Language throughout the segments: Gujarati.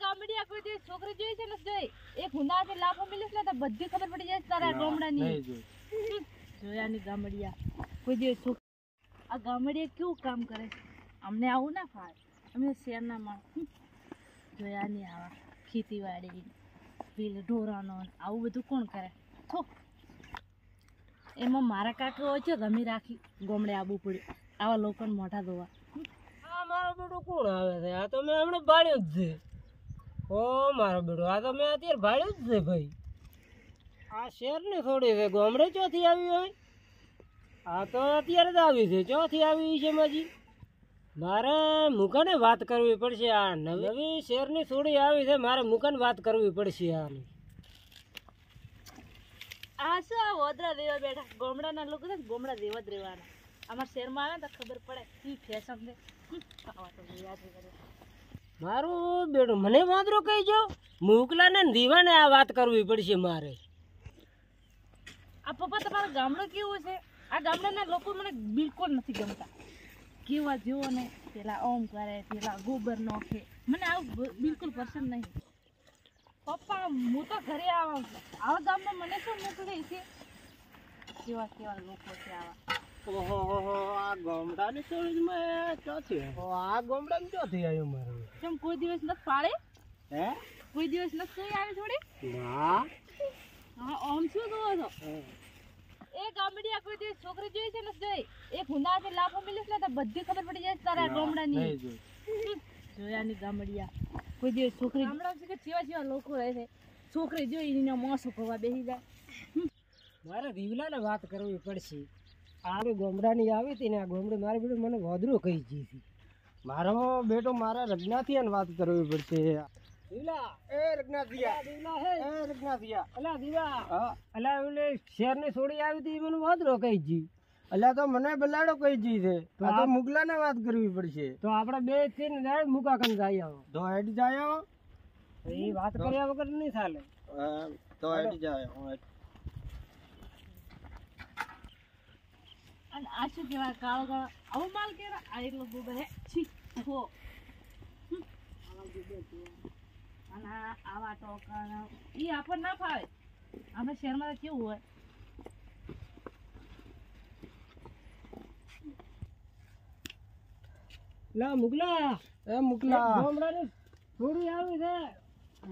ગામડિયા કોઈ દિવસ છોકરી જોઈ છે ને જોઈ? એક હુંડાથી લાફો મિલીશ ને તો બધી ખબર પડી જાય તારા ગામડાની. જોયા ની ગામડિયા. કોઈ દિવસ આ ગામડિયા કેવું કામ કરે અમને આવું ના ફાવે. અમે શહેરના માણસ જોયા ની આવા ખેતીવાડી પેલે ઢોરાનો આવું બધું કોણ કરે? થો. એમાં મારા કાકા હોય છે ગમી રાખી ગોમડે આબુ પડ્યું આવા લોકોને મોઢા ધોવા. આ મારા બેટો કોણ આવે છે? આ તો મેં હમણાં બાળ્યો જ છે. ઓ, મારો બેડો, આ તો મેં અત્યારે ભાડે જ છે ભાઈ. આ શહેરની થોડી છે, ગોમડે ચોથી આવી હોય? આ તો અત્યારે જ આવી છે, ચોથી આવી છે માજી. મારે મુકાને વાત કરવી પડશે આ નવી શહેરની થોડી આવી છે, મારે મુકાને વાત કરવી પડશે આની આ શું આ વોદરા દેવા બેઠા? ગોમડાના લોકો છે ગોમડા દેવા જ રહેવાના. અમારા શહેરમાં આવે તો ખબર પડે. ઈ ફેશન છે. મારું બેટું મને વાંદરો કહી જો. મુકલાને દીવાને આ વાત કરવી પડશે મારે. આ પપ્પા, તમારું ગામડું કેવું છે? આ ગામડાના લોકો મને બિલકુલ નથી ગમતા. કેવા જેવો ને, પેલા ઓમ કરે, પેલા ગોબર નોખે. મને આવું બિલકુલ પસંદ નહીં. પપ્પા, હું તો ઘરે આવા આવા ગામમાં મને શું મોકલી છે? કેવા કેવા લોકો છે આવા. ઓહો આ ગામડાની સોળીમાં ચોથી આ ગામડામાં ચોથી આવ્યું મારું? કેમ કોઈ દિવસ નથી પાડે? હે? કોઈ દિવસ નથી આવે થોડી? ના. હા ઓમ શું જોવો છો? એ ગામડિયા કોઈ દિવસ છોકરી જોઈ છે ને જોઈ? એક હુંડાથી લાફો મિલીશ ને તો બધી ખબર પડી જાય તારા ગામડાની. જોયા જોયાની ગામડિયા. કોઈ દિવસ છોકરી ગામડા છે કે જેવા જેવા લોકો રહે છે છોકરી જોઈ એનો મોસો ખવા બેસી જાય. મારે રીવલાને વાત કરવી પડશે. આ ગોમડાની આવી હતી ને આ ગામડે મારે બેટો મને વાદરો કહી ગઈ હતી. મારો બેટો મારા રજ્ઞાથી ને વાત કરવી પડશે. રીવલા એ રજનાથિયા રીવલા હે. એ રજનાથિયા અલા દીવા હા. અલા ઓલે શેરની છોડી આવી હતી મને વાદરો કહી ગઈ. અલ્યા તો મને બલાડો કહી ગઈ છે. તો આ મુગલાને વાત કરવી પડશે. તો આપણે બે છે ને ડાયરેક્ટ મુકા કન જાય આવો. તો હેડ જાય આવો. એ વાત કર્યા વગર નહીં ચાલે. તો હેડ જાય આ શું કહેવાય? કાળો કાળો આવો માલ કેવા આ એટલો ગોબર હે. છી હો આવા ગોબર જોવા. અને આવા ટોકણ એ આપણને ના ફાવે. આપણે શહેરમાં કેવું હોય? લા મુગલા. એ મુગલા. ગામડાની થોડી આવી છે.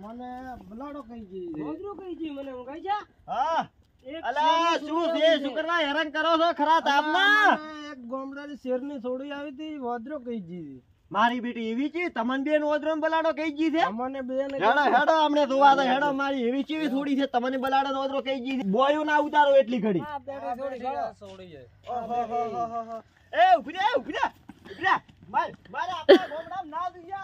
મને બલાડો કહી ગઈ છે. ગોદરો કહી ગઈ મને કહી જા. હા. અલા શું છે? શું હેરાન કરો છો? ખરા તાપના? એક ગામડાની શેરની થોડી આવી હતી વોદરો કહી ગઈ મારી બેટી એવી છે? તમન બેન ઓદરમ બલાડો કઈ જી છે? અમને બેને હેડો હેડો અમને જોવા દો હેડો મારી એવી ચીવી થોડી છે? તમને બલાડો ઓદરો કઈ જી બોયો ના ઉતારો એટલી ઘડી. એ ઊભી રે ઊભી રે ઊભી રે. માર મારા આપણા ગોમડામ ના જોઈએ